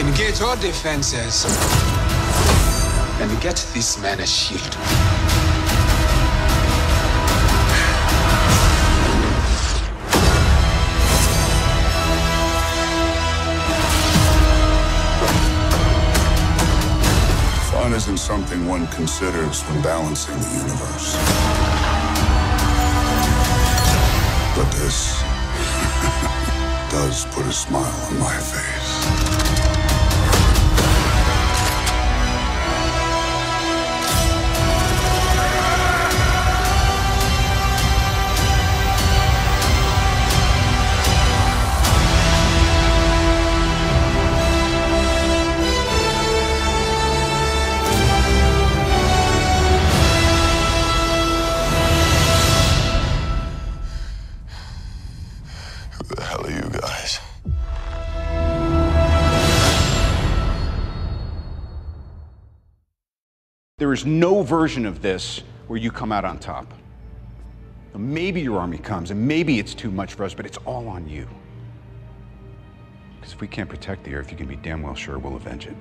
Engage all defenses. And get this man a shield. Fun isn't something one considers when balancing the universe. But this does put a smile on my face. There is no version of this where you come out on top. Maybe your army comes, and maybe it's too much for us, but it's all on you. Because if we can't protect the Earth, you can be damn well sure we'll avenge it.